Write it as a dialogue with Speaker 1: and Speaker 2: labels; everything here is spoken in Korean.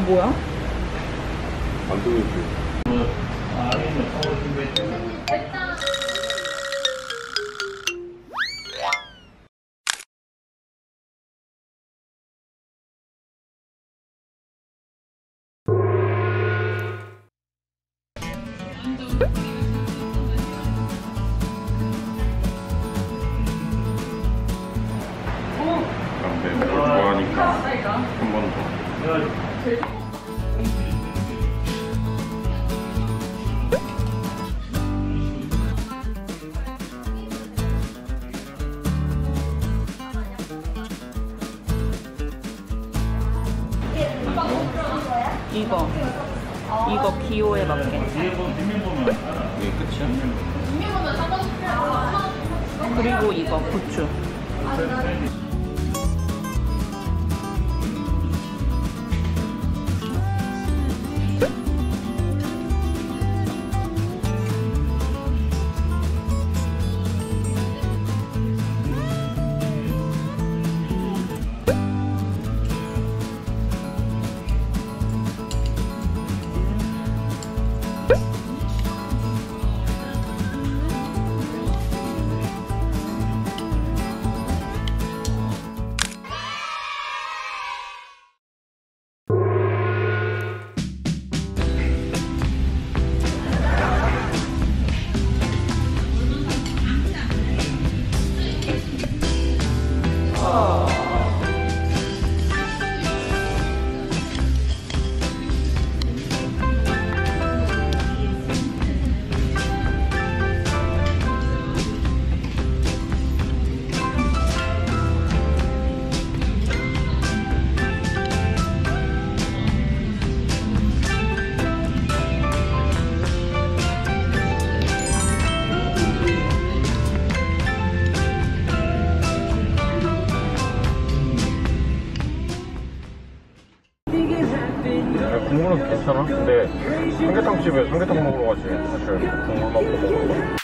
Speaker 1: 뭐야?
Speaker 2: 만두국수. 남편 네, 좋아하니까 한 번 더.
Speaker 1: 이거. 이거 기호에 맞게.
Speaker 2: 이게 끝이야?
Speaker 1: 그리고 이거 부추.
Speaker 2: 국물은 괜찮아? 근데 삼계탕 집에 삼계탕 먹으러 가지 사실 국물 먹고 먹으러 가